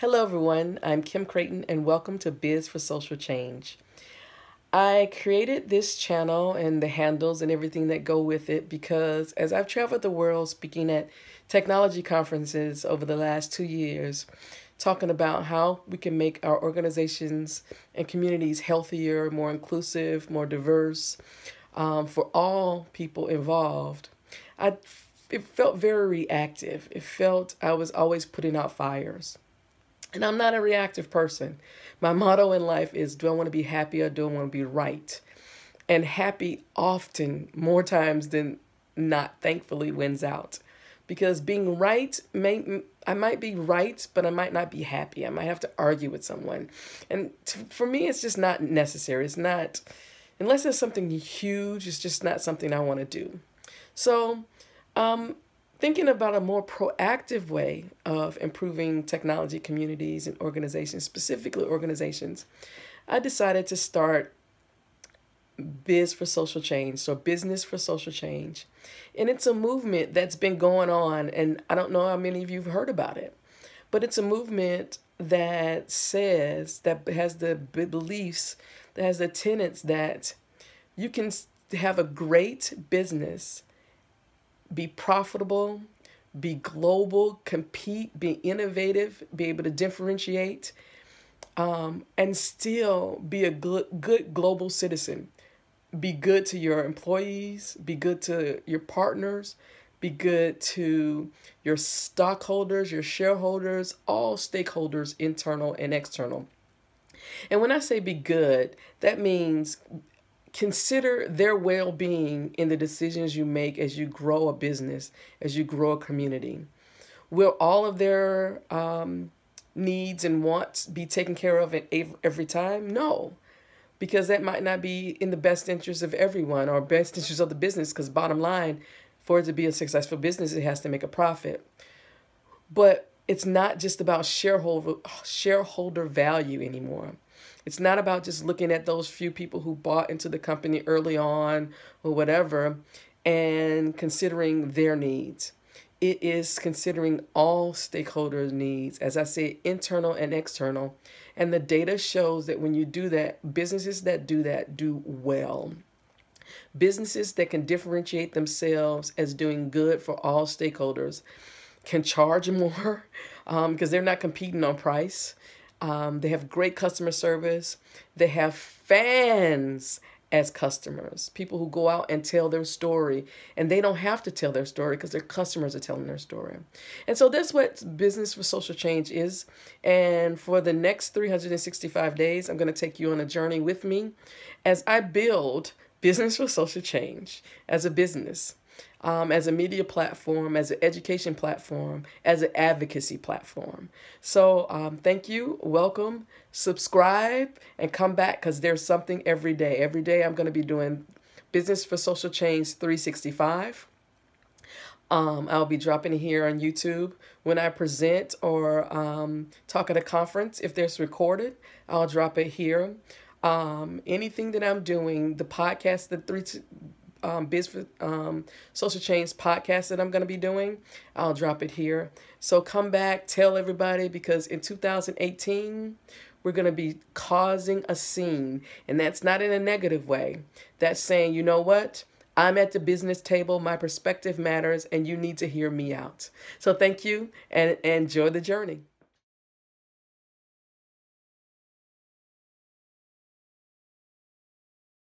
Hello, everyone. I'm Kim Crayton, and welcome to Biz for Social Change. I created this channel and the handles and everything that go with it because as I've traveled the world speaking at technology conferences over the last two years, talking about how we can make our organizations and communities healthier, more inclusive, more diverse um, for all people involved, I it felt very reactive. It felt I was always putting out fires. And I'm not a reactive person. My motto in life is do I want to be happy or do I want to be right? And happy often, more times than not, thankfully, wins out. Because being right, may, I might be right, but I might not be happy. I might have to argue with someone. And t- for me, it's just not necessary. It's not, unless there's something huge, it's just not something I want to do. So, um, thinking about a more proactive way of improving technology communities and organizations, specifically organizations, I decided to start Biz for Social Change, so Business for Social Change. And it's a movement that's been going on, and I don't know how many of you have heard about it, but it's a movement that says, that has the beliefs, that has the tenets that you can have a great business be profitable, be global, compete, be innovative, be able to differentiate, um, and still be a good, good global citizen. Be good to your employees, be good to your partners, be good to your stockholders, your shareholders, all stakeholders, internal and external. And when I say be good, that means consider their well being in the decisions you make as you grow a business, as you grow a community. Will all of their um, needs and wants be taken care of every time? No, because that might not be in the best interest of everyone or best interest of the business. Because, bottom line, for it to be a successful business, it has to make a profit. But it's not just about shareholder shareholder value anymore. It's not about just looking at those few people who bought into the company early on or whatever and considering their needs. It is considering all stakeholders' needs, as I say, internal and external. And the data shows that when you do that, businesses that do that do well. Businesses that can differentiate themselves as doing good for all stakeholders can charge more because um, they're not competing on price. Um, they have great customer service. They have fans as customers, people who go out and tell their story, and they don't have to tell their story because their customers are telling their story. And so that's what Business for Social Change is. And for the next 365 days, I'm going to take you on a journey with me as I build Business for Social Change as a business um, as a media platform, as an education platform, as an advocacy platform. So um, thank you, welcome, subscribe, and come back because there's something every day. Every day I'm going to be doing Business for Social Change 365. Um, I'll be dropping here on YouTube when I present or um, talk at a conference. If there's recorded, I'll drop it here. Um, anything that I'm doing, the podcast, the three um, Biz for um, Social Change podcast that I'm going to be doing. I'll drop it here. So come back, tell everybody because in 2018, we're going to be causing a scene. And that's not in a negative way. That's saying, you know what? I'm at the business table. My perspective matters, and you need to hear me out. So thank you and, and enjoy the journey.